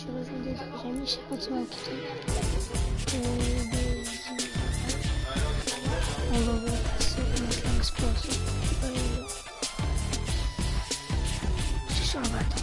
się rozglądać po ziemi, się odsłonić. Albo w ten sposób. Przyszła warto.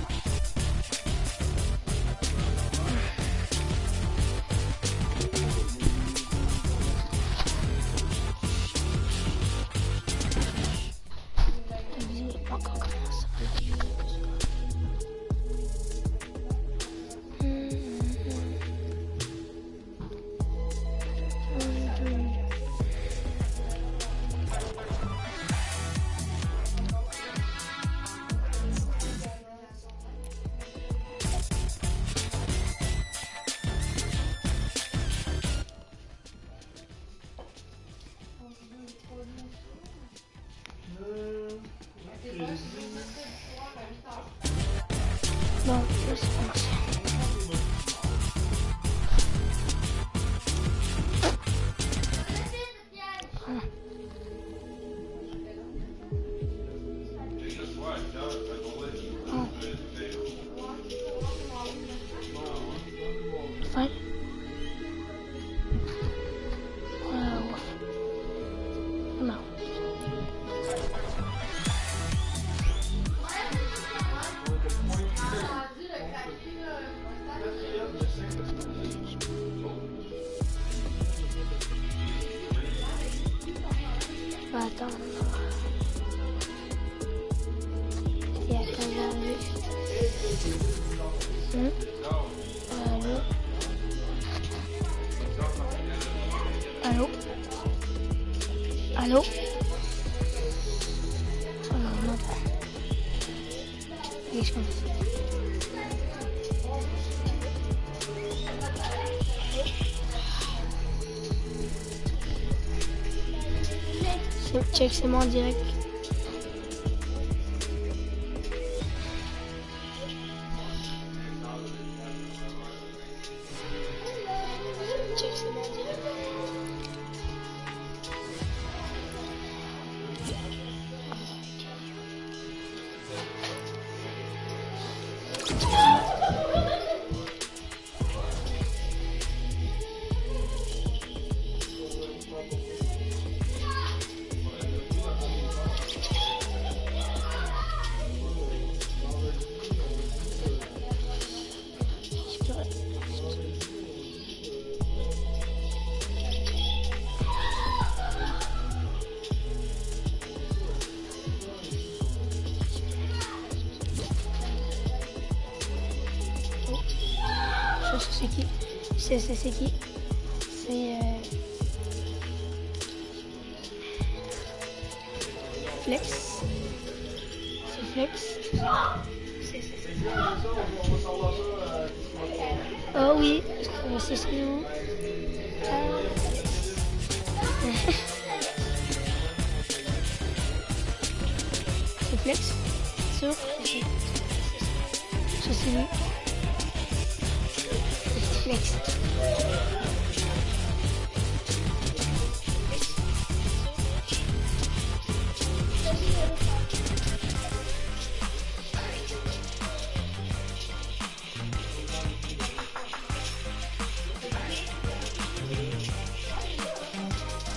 Non, je Bah, attends. Et attends, j'arrive. Hmm. Allô Allô Allô Oh. Check, c'est moi en direct. C'est qui. C'est qui. C'est euh... Flex. C'est Flex. C'est. Oh oui. C'est Flex.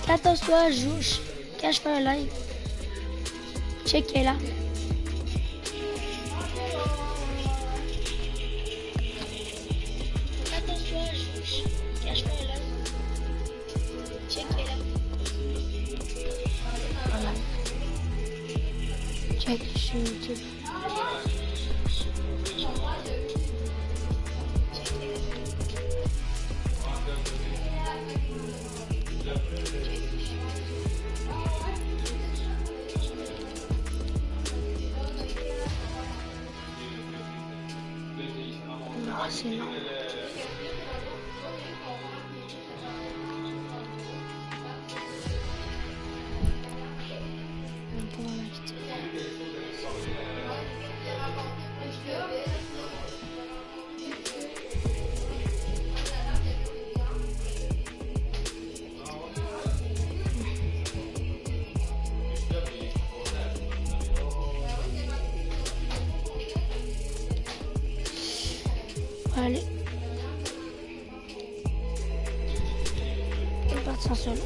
Attention, je Cache pas un live. Check est là. Check, je suis YouTube. Allez. On part sans seul.